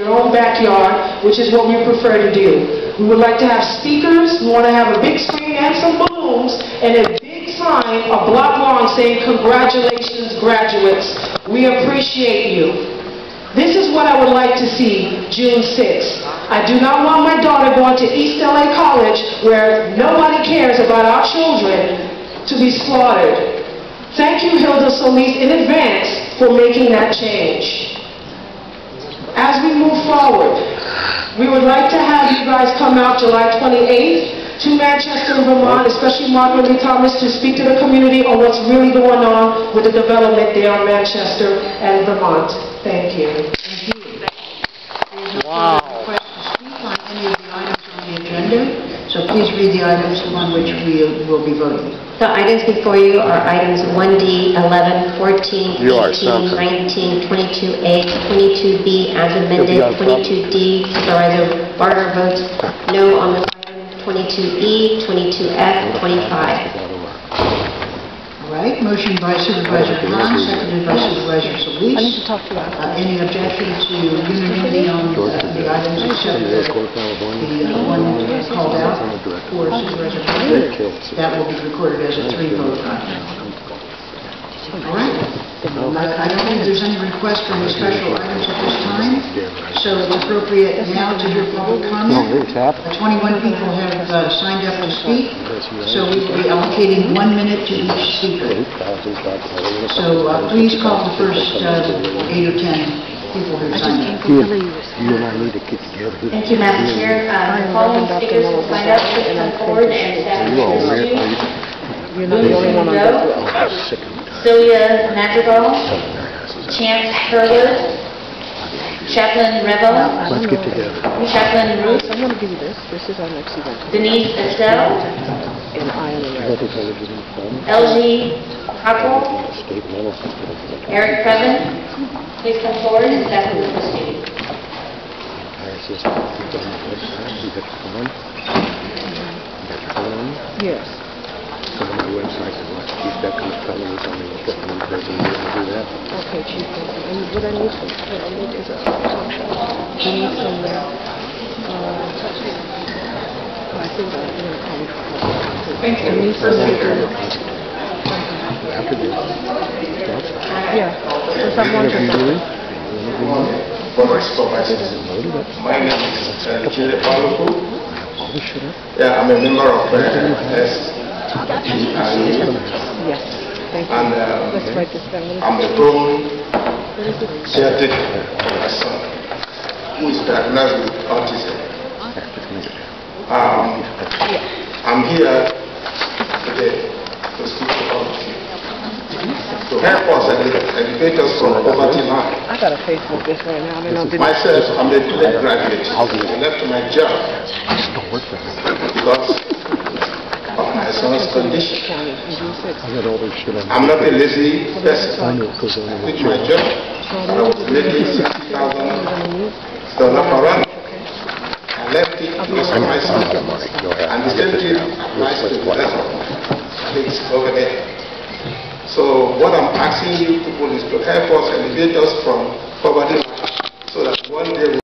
your own backyard, which is what we prefer to do. We would like to have speakers, we want to have a big screen and some balloons, and a big sign, a block long, saying, "Congratulations, graduates. We appreciate you." This is what I would like to see June 6th. I do not want my daughter going to East LA College where nobody cares about our children to be slaughtered. Thank you, Hilda Solis, in advance for making that change. As we move forward, we would like to have you guys come out July 28th to Manchester, Vermont, especially Mark Ridley-Thomas, to speak to the community on what's really going on with the development there in Manchester and Vermont. Thank you. Wow. request to speak on any of the items on the agenda, so please read the items on which we will be voting. The items before you are items 1D, 11, 14, You are 18, something. 19, 22A, 22B as amended, You'll be on top. 22D. Supervisor Barger votes no on the item, 22E, 22F, 25. All right, motion by Supervisor Hahn, seconded by Supervisor Solis. I need to talk to you Uh Any objection to unanimity on uh, the items except for the uh, one called out for Supervisor? That will be recorded as a three-vote item. All right. I don't think there's any request for any special items at this time, so it's appropriate now to hear public comment. Uh, 21 people have uh, signed up to speak, so we will be allocating one minute to each speaker. So uh, please call the first uh, eight or 10 people who signed up. You you and I need to get together. Thank you, Madam Chair. Uh, The following speakers will sign up, please come forward and staff You all introduce weird, you. are you? You're not the only one on I'm sick of it. Celia Madrigal, Chance Herwood, Chaplain Revo, Let's get together. Chaplain Ruth, I'm going to give you this. This is our next event. Denise Estelle, And I am in What is it, getting phone? LG Huckle, State. Eric Previn. Please come forward and staff will proceed. There's this, and watch Chief Beckham tell me what's on the list and in prison, you can do that. Okay, Chief. And what I need from, what I need is a contract. I need some, uh, uh, I think I, you know, contract. Thank you. I need some, After this, yeah, since I want Whatever you to. do, whatever you do, former supervisor. load it My name is uh, Chile Paluku. polish it up. Yeah, I'm a member of uh, S. Yes, thank you. And uh, Let's write this down. I'm the home What is it? caretaker of my son, who is diagnosed with autism. Just make it. Um, I'm here today to speak to all of you. To help us edu- educate us from poverty line. I got a Facebook this right now. I mean. Myself, I'm a graduate. I left my job Just don't work for me. because of my son's condition. County in June sixth. I got all this shit on. I'm not a lazy person. I know, because I I know. quit my job. I was making sixty thousand dollars per annum. I left it because of my son. I'm out of money, go ahead. And the same thing applies to the rest of the over there. So what I'm asking you people is to help us elevate us from poverty so that one day we